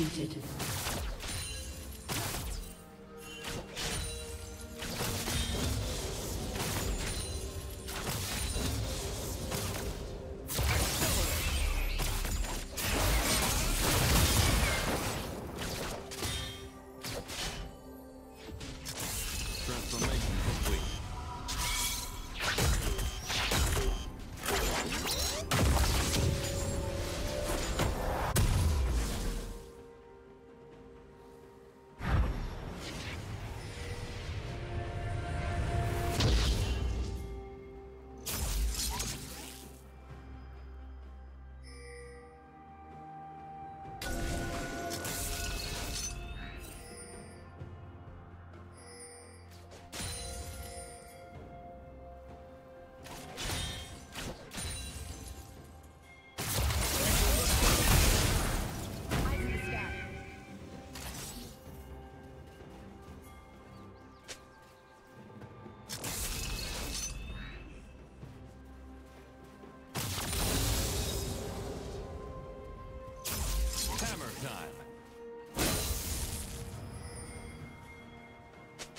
Executed.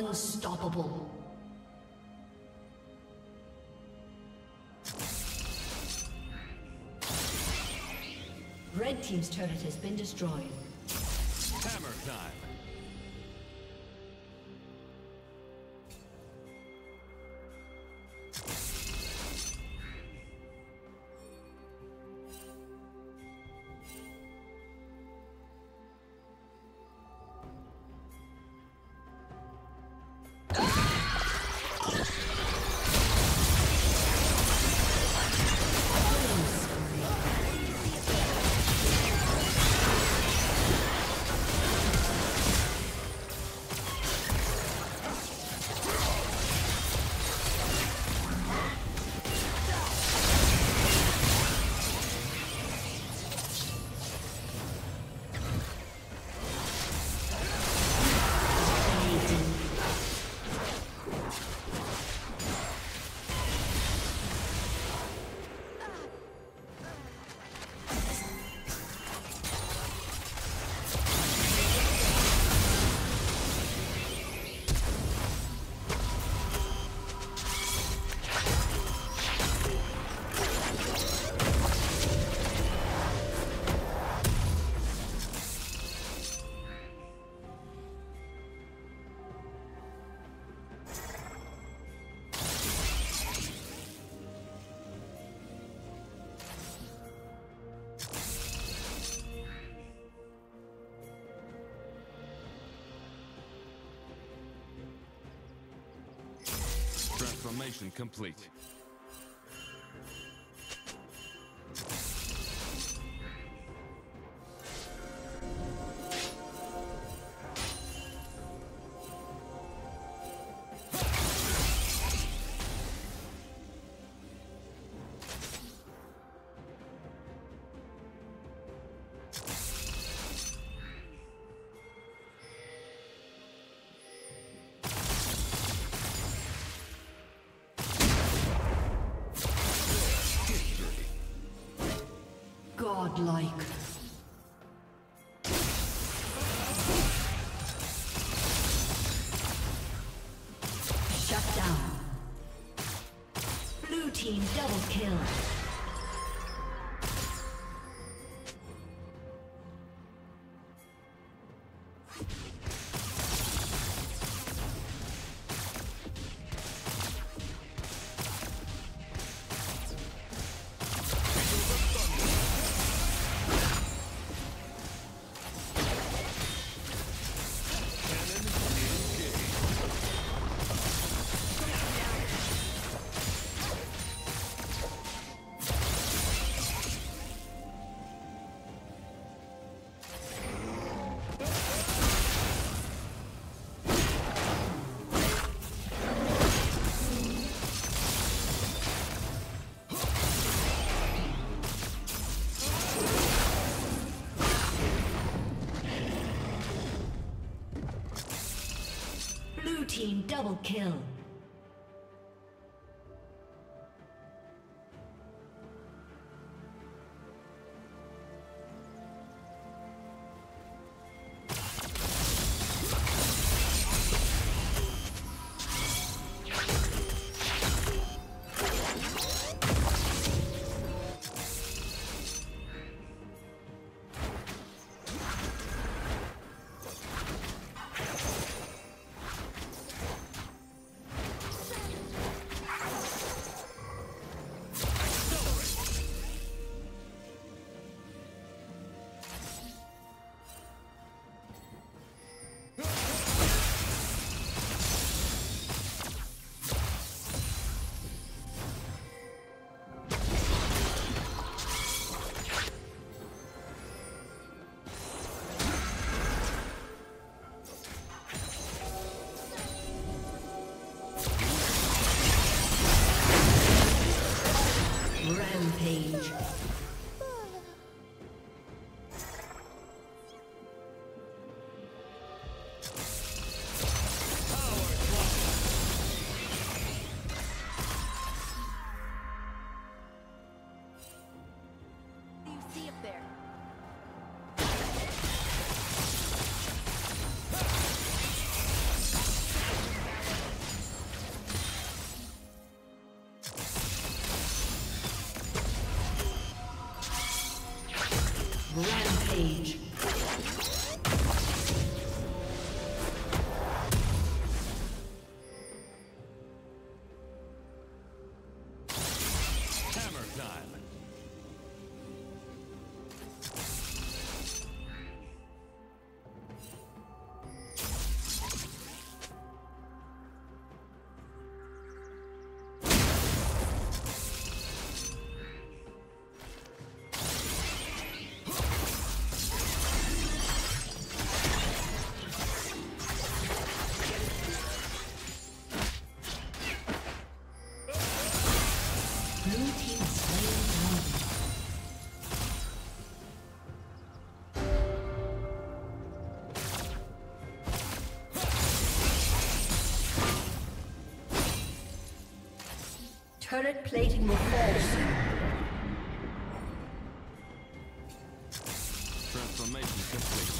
Unstoppable. Red Team's turret has been destroyed. Hammer time. Transformation complete. Godlike. Shut down. Blue team double kill. Double kill. Rampage. Turret plating will fall soon. Transformation complete.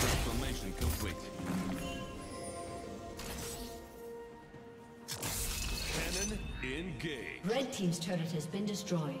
Transformation complete. Cannon engage. Red Team's turret has been destroyed.